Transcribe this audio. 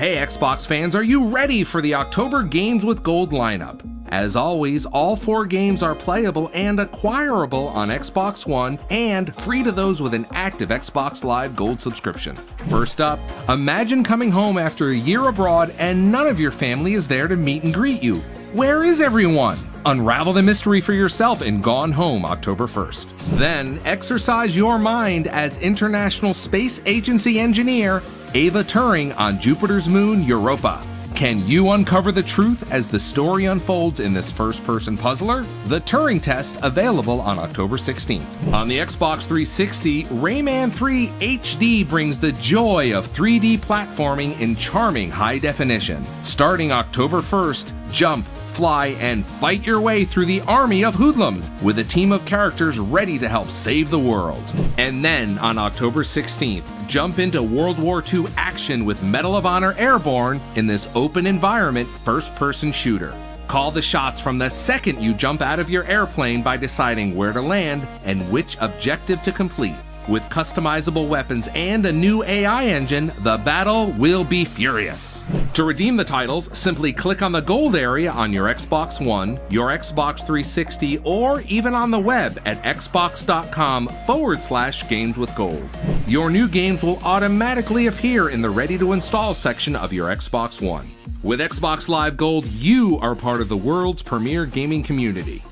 Hey Xbox fans, are you ready for the October Games with Gold lineup? As always, all four games are playable and acquirable on Xbox One and free to those with an active Xbox Live Gold subscription. First up, imagine coming home after a year abroad and none of your family is there to meet and greet you. Where is everyone? Unravel the mystery for yourself in Gone Home October 1st. Then exercise your mind as International Space Agency engineer Ava Turing on Jupiter's moon Europa. Can you uncover the truth as the story unfolds in this first person puzzler? The Turing Test available on October 16th. On the Xbox 360, Rayman 3 HD brings the joy of 3D platforming in charming high definition. Starting October 1st, jump, fly, and fight your way through the army of hoodlums with a team of characters ready to help save the world. And then on October 16th, jump into World War II action with Medal of Honor Airborne in this open environment first person shooter. Call the shots from the second you jump out of your airplane by deciding where to land and which objective to complete. With customizable weapons and a new AI engine, the battle will be furious. To redeem the titles, simply click on the gold area on your Xbox One, your Xbox 360, or even on the web at xbox.com forward slash games with gold. Your new games will automatically appear in the ready to install section of your Xbox One. With Xbox Live Gold, you are part of the world's premier gaming community.